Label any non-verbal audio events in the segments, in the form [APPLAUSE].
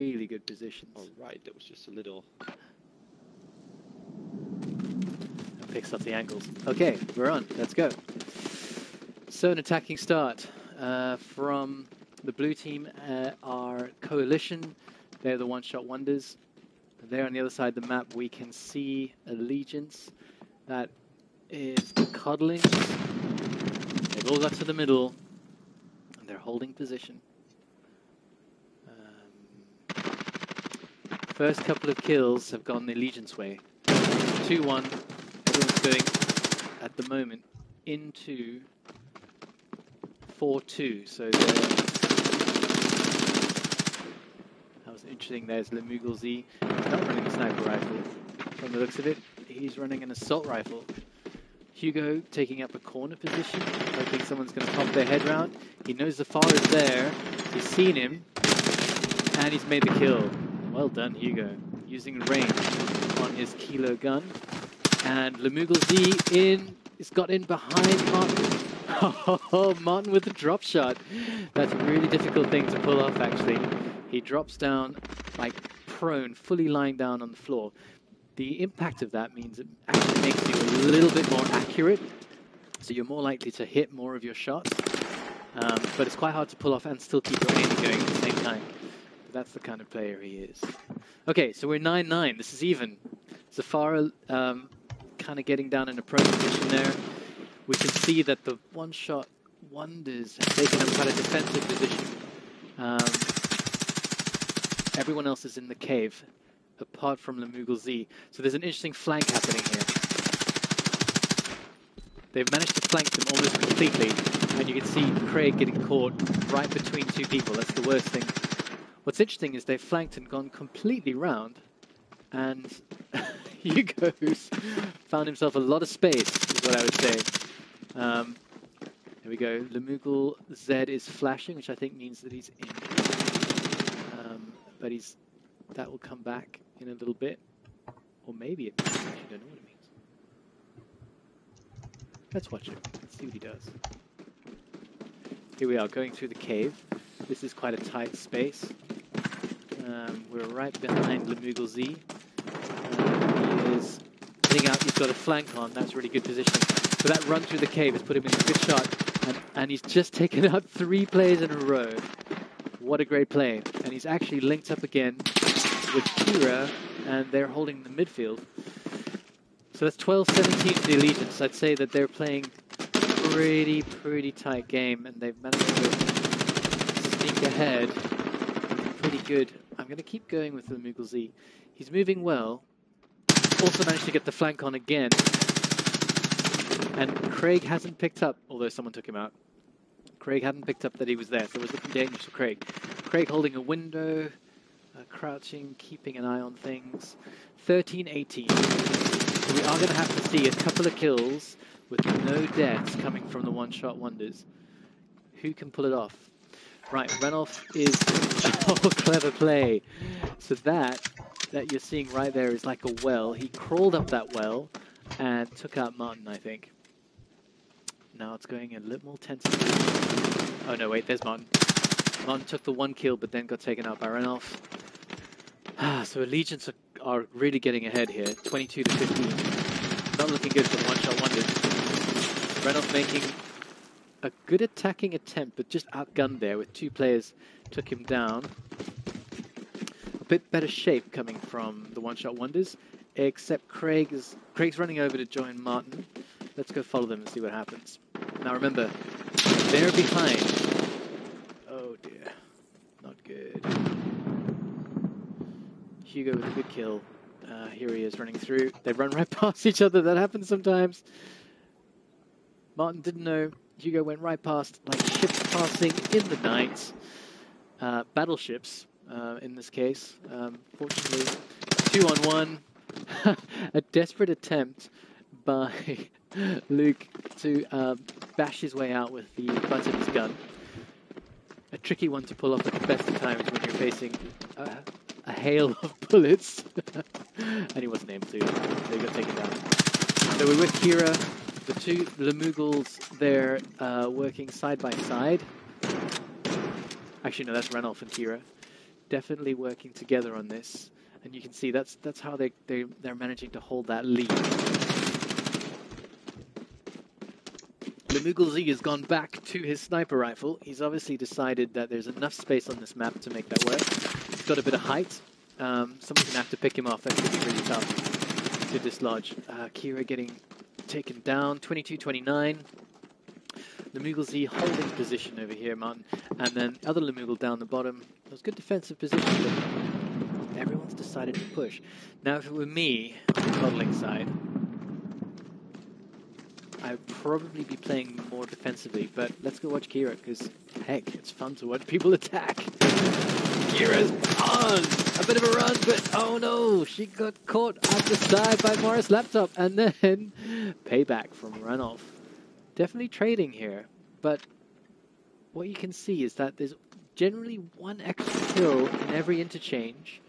really good positions. All right, that was just a little. And picks up the angles. Okay, we're on. Let's go. So an attacking start uh, from the blue team uh, are Coalition. They're the one-shot wonders. There on the other side of the map, we can see Allegiance. That is the. They've all got to the middle, and they're holding position. First couple of kills have gone the Allegiance way. 2-1. Everyone's going, at the moment, into 4-2. So they're was interesting. There's Lemugel Z. He's not running a sniper rifle from the looks of it. He's running an assault rifle. Hugo taking up a corner position, hoping someone's going to pop their head round. He knows the FAR is there. He's seen him, and he's made the kill. Well done, Hugo. Using range on his kilo gun. And Lemugel Z in, he's got in behind Martin. [LAUGHS] Oh, Martin with the drop shot. That's a really difficult thing to pull off, actually. He drops down like prone, fully lying down on the floor. The impact of that means it actually makes you a little bit more accurate, so you're more likely to hit more of your shots. Um, but it's quite hard to pull off and still keep your aim going at the same time. That's the kind of player he is. Okay, so we're 9-9. This is even. Zafara um, kind of getting down in a prone position there. We can see that the one-shot wonders have taken up quite a defensive position. Um, Everyone else is in the cave, apart from Lemugel Z. So there's an interesting flank happening here. They've managed to flank them almost completely, and you can see Craig getting caught right between two people. That's the worst thing. What's interesting is they've flanked and gone completely round, and [LAUGHS] Hugo's found himself a lot of space, is what I would say. Um, there we go. Lemugel Z is flashing, which I think means that he's in but he's that will come back in a little bit. Or maybe it actually don't know what it means. Let's watch it. Let's see what he does. Here we are, going through the cave. This is quite a tight space. Um, we're right behind Lemugel Z. Uh, he is hitting out, he's got a flank on, that's really good positioning. So that run through the cave has put him in a good shot, and, and he's just [LAUGHS] taken out three players in a row. What a great play. And he's actually linked up again with Kira, and they're holding the midfield. So that's 12-17 for the Allegiance. I'd say that they're playing pretty, pretty tight game, and they've managed to sneak ahead. Pretty good. I'm going to keep going with the Z. He's moving well. Also managed to get the flank on again. And Craig hasn't picked up, although someone took him out. Craig hadn't picked up that he was there, so it was looking dangerous for Craig. Craig holding a window, uh, crouching, keeping an eye on things. 13-18. So we are going to have to see a couple of kills with no deaths coming from the one-shot wonders. Who can pull it off? Right, Ranulph is [LAUGHS] oh, clever play. So that that you're seeing right there is like a well. He crawled up that well and took out Martin, I think. Now it's going a little more tense. Oh no, wait, there's Martin. Martin took the one kill, but then got taken out by Ranulph. Ah, so Allegiance are, are, really getting ahead here, 22 to 15. Not looking good for the one-shot wonders. Ranulph making a good attacking attempt, but just outgunned there with two players took him down. A bit better shape coming from the one-shot wonders, except Craig is Craig's running over to join Martin. Let's go follow them and see what happens. Now remember, they're behind. Oh dear, not good. Hugo with a good kill. Uh, here he is running through. They run right [LAUGHS] past each other. That happens sometimes. Martin didn't know. Hugo went right past, like ships passing in the night. Uh, battleships, uh, in this case. Um, fortunately, two on one. [LAUGHS] a desperate attempt by [LAUGHS] Luke to um, bash his way out with the butt of his gun. A tricky one to pull off at the best of times when you're facing a, a hail of [LAUGHS] bullets. and he wasn't able to, he got taken down. So we're with Kira, the two Lemugels there uh, working side by side. Actually, no, that's Ranulph and Kira. definitely working together on this. And you can see that's that's how they, they, they're managing to hold that lead. Lemugel has gone back to his sniper rifle. He's obviously decided that there's enough space on this map to make that work. He's got a bit of height. Um, someone's going to have to pick him off. That could be really tough to dislodge. Uh, Kira getting taken down, 22-29. Lemugel Z holding position over here, Martin. And then other Lemugel down the bottom. It was good defensive position, but everyone's decided to push. Now, if it were me, on the modeling side, I'd probably be playing more defensively, but let's go watch Kira, because, heck, it's fun to watch people [LAUGHS] attack. Kira's on! A bit of a run, but oh no! She got caught at the side by Morris Laptop, and then [LAUGHS] payback from Ranulph. Definitely trading here, but what you can see is that there's generally one extra kill in every interchange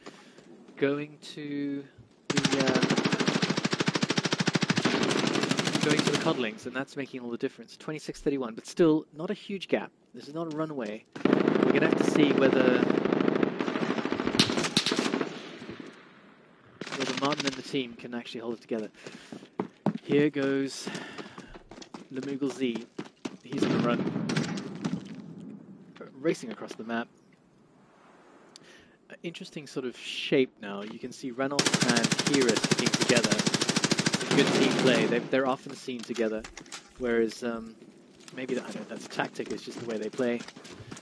going to the... Uh, going to the CoDlings, and that's making all the difference. 26-31, but still not a huge gap. This is not a runaway. We're going to have to see whether Martin and the team can actually hold it together. Here goes Lemugel Z. He's going to run, racing across the map. Interesting sort of shape now. You can see Reynolds and Kira sticking together good team play. They, they're often seen together, whereas um, maybe that, know, that's tactic. It's just the way they play.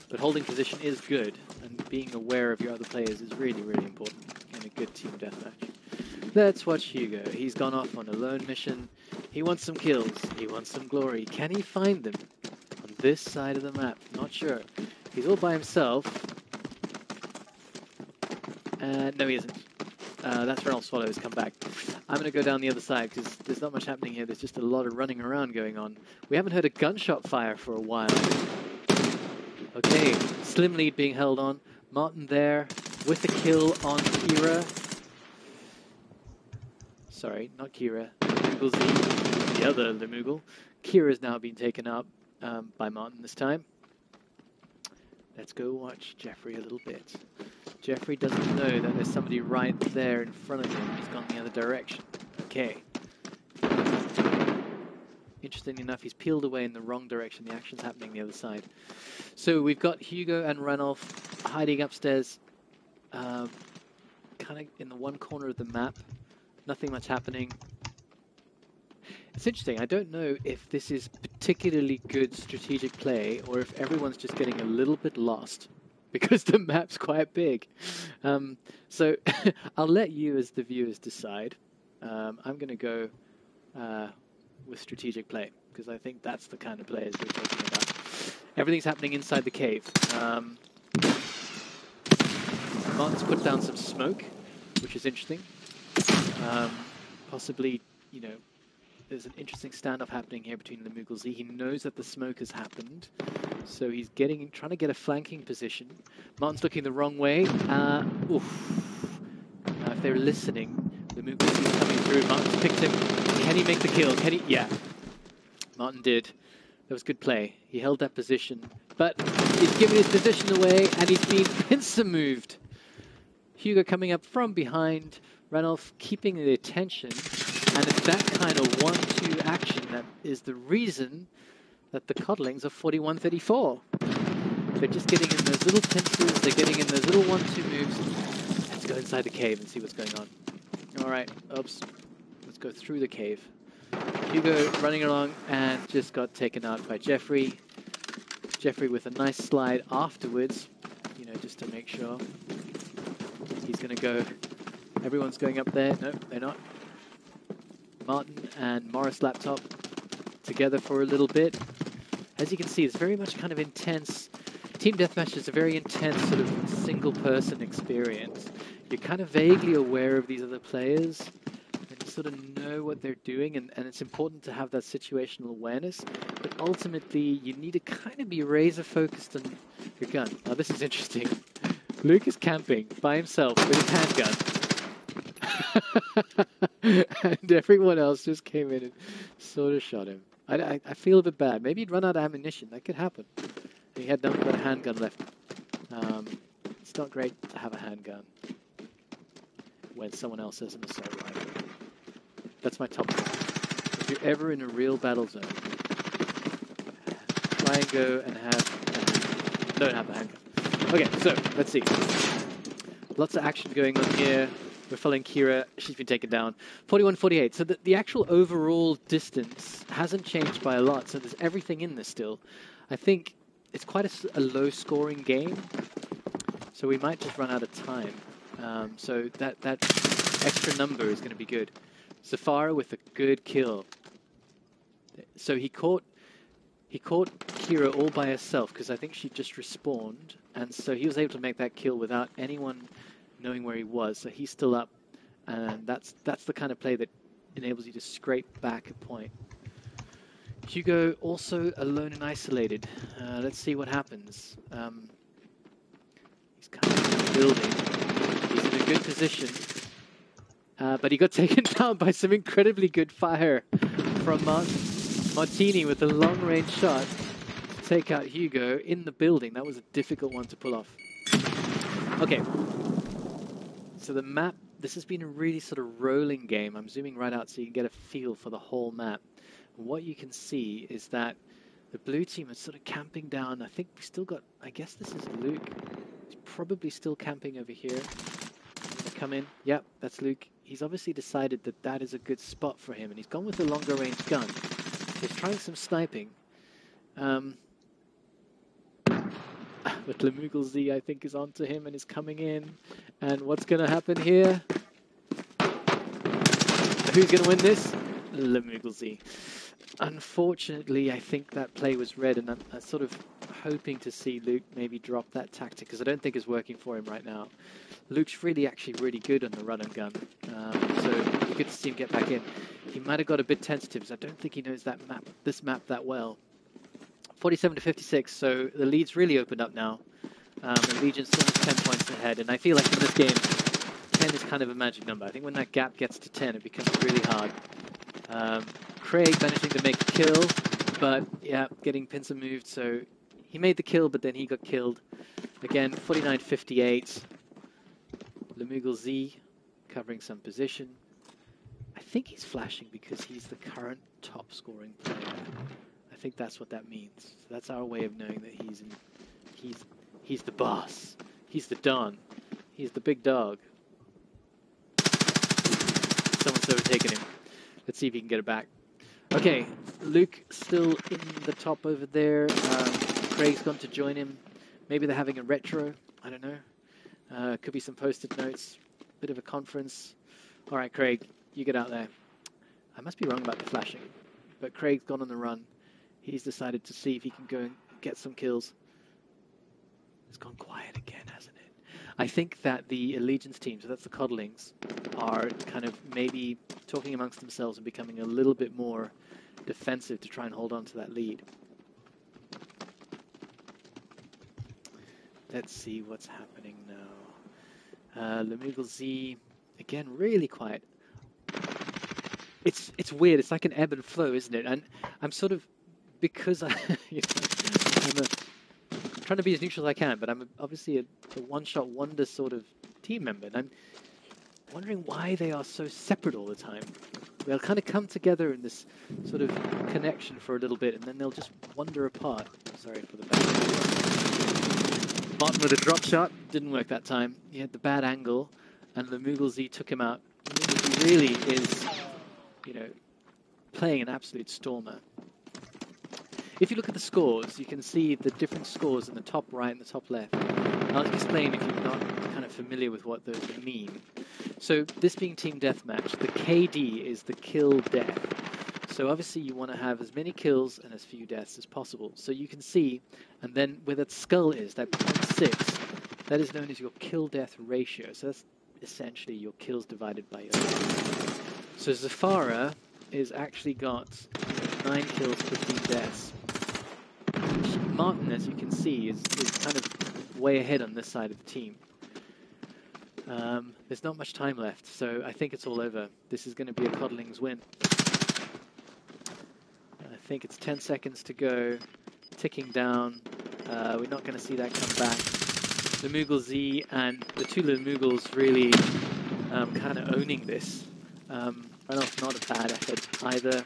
But holding position is good, and being aware of your other players is really, really important in a good team deathmatch. Let's watch Hugo. He's gone off on a lone mission. He wants some kills. He wants some glory. Can he find them on this side of the map? Not sure. He's all by himself. Uh, no, he isn't. Uh, that's Reynolds Swallow has come back. I'm going to go down the other side because there's not much happening here. There's just a lot of running around going on. We haven't heard a gunshot fire for a while. Okay, slim lead being held on. Martin there with the kill on Kira. Sorry, not Kira. Z, the other Lemugel. Kira's now been taken up um, by Martin this time. Let's go watch Jeffrey a little bit. Jeffrey doesn't know that there's somebody right there in front of him. He's gone the other direction. Okay. Interestingly enough, he's peeled away in the wrong direction. The action's happening the other side. So we've got Hugo and Ranulph hiding upstairs, um, kind of in the one corner of the map. Nothing much happening. It's interesting. I don't know if this is particularly good strategic play or if everyone's just getting a little bit lost [LAUGHS] because the map's quite big. Um, so [LAUGHS] I'll let you as the viewers decide. Um, I'm going to go uh, with strategic play because I think that's the kind of players we're talking about. Everything's happening inside the cave. Um, Martin's put down some smoke, which is interesting. Um, possibly, you know, there's an interesting standoff happening here between the Z. He knows that the smoke has happened, so he's getting trying to get a flanking position. Martin's looking the wrong way. Uh, oof. Uh, if they're listening, the is coming through. Martin's picked him. Can he make the kill? Can he? Yeah. Martin did. That was good play. He held that position, but he's given his position away, and he's been pincer moved. Hugo coming up from behind. Ranulph keeping the attention and it's that kind of one-two action that is the reason that the CoDlings are 41-34. They're just getting in those little pincers, they're getting in those little one-two moves. Let's go inside the cave and see what's going on. All right, oops. Let's go through the cave. Hugo running along and just got taken out by Jeffrey. Jeffrey with a nice slide afterwards, you know, just to make sure. He's going to go. Everyone's going up there. No, they're not. Martin and Morris Laptop together for a little bit. As you can see, it's very much kind of intense. Team Deathmatch is a very intense sort of single-person experience. You're kind of vaguely aware of these other players, and you sort of know what they're doing, and, and it's important to have that situational awareness. But ultimately, you need to kind of be razor-focused on your gun. Now, this is interesting. Luke is camping by himself with his handgun. [LAUGHS] and everyone else just came in and sort of shot him. I, I, I, feel a bit bad. Maybe he'd run out of ammunition. That could happen. He had nothing but a handgun left. Um, It's not great to have a handgun when someone else has an assault rifle. That's my top tip. If you're ever in a real battle zone, try and go and have don't have a handgun. Okay, so let's see. Lots of action going on here. We're following Kira. She's been taken down. 41-48. So the, the actual overall distance hasn't changed by a lot. So there's everything in this still. I think it's quite a, a low-scoring game. So we might just run out of time. Um, so that, that extra number is going to be good. Zafara with a good kill. So he caught he caught Kira all by herself because I think she just respawned, and so he was able to make that kill without anyone knowing where he was. So he's still up, and that's that's the kind of play that enables you to scrape back a point. Hugo also alone and isolated. Uh, let's see what happens. Um, he's kind of building. He's in a good position. Uh, but he got [LAUGHS] taken down by some incredibly good fire from Martini with a long-range shot take out Hugo in the building. That was a difficult one to pull off. Okay. So the map, this has been a really sort of rolling game. I'm zooming right out so you can get a feel for the whole map. what you can see is that the blue team is sort of camping down. I think we still got, I guess this is Luke. He's probably still camping over here. Come in. Yep, that's Luke he's obviously decided that that is a good spot for him, and he's gone with a longer range gun. He's trying some sniping. Um, [LAUGHS] but Lemugel Z, I think, is onto him and is coming in. And what's going to happen here? Who's going to win this? Lemugel Z. Unfortunately, I think that play was read, and I'm, I'm, sort of hoping to see Luke maybe drop that tactic because I don't think it's working for him right now. Luke's really actually really good on the run and gun, um, so good to see him get back in. He might have got a bit tentative, because I don't think he knows that map, this map that well. 47 to 56, so the lead's really opened up now. Um, the Legion's almost 10 points ahead, and I feel like in this game, 10 is kind of a magic number. I think when that gap gets to 10, it becomes really hard. Um, Craig managing to make a kill, but yeah, getting pincer moved, so he made the kill, but then he got killed. Again, 49-58. Lemugel Z covering some position. I think he's flashing because he's the current top scoring player. I think that's what that means. So that's our way of knowing that he's in, he's he's the boss. He's the Don. He's the big dog. Someone's overtaken him. Let's see if he can get it back. Okay, Luke still in the top over there. Um, Craig's gone to join him. Maybe they're having a retro. I don't know. Uh, could be some post-it notes. Bit of a conference. All right, Craig, you get out there. I must be wrong about the flashing, but Craig's gone on the run. He's decided to see if he can go and get some kills. It's gone quiet again, hasn't it? I think that the Allegiance team, so that's the CoDlings, are kind of maybe talking amongst themselves and becoming a little bit more defensive to try and hold on to that lead. Let's see what's happening now. Uh, Z, again, really quiet. It's it's weird. It's like an ebb and flow, isn't it? And I'm sort of because I, [LAUGHS] you know, I'm, a, I'm, trying to be as neutral as I can, but I'm obviously a, a one-shot wonder sort of team member, and I'm wondering why they are so separate all the time. They'll kind of come together in this sort of connection for a little bit, and then they'll just wander apart. Sorry for the bad. Martin with a drop shot didn't work that time. He had the bad angle, and the Moogle Z took him out. He really is, you know, playing an absolute stormer. If you look at the scores, you can see the different scores in the top right and the top left. I'll explain if you're not kind of familiar with what those mean. So this being team deathmatch, the KD is the kill death. So obviously you want to have as many kills and as few deaths as possible. So you can see, and then where that skull is, that 0.6, that is known as your kill-death ratio. So that's essentially your kills divided by your deaths. So Zafara is actually got 9 kills, 15 deaths. Martin, as you can see, is, is kind of way ahead on this side of the team. Um, there's not much time left, so I think it's all over. This is going to be a CoDlings win. I think it's 10 seconds to go, ticking down. Uh, we're not going to see that come back. the Moogle Z and the two little Moogles really um, kind of owning this. Um, Ranulph's not a bad effort either,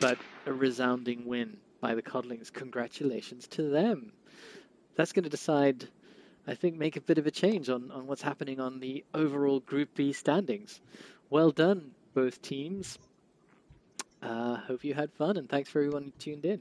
but a resounding win by the CoDlings. Congratulations to them. That's going to decide, I think, make a bit of a change on, on what's happening on the overall Group B standings. Well done, both teams. Uh, hope you had fun, and thanks for everyone who tuned in.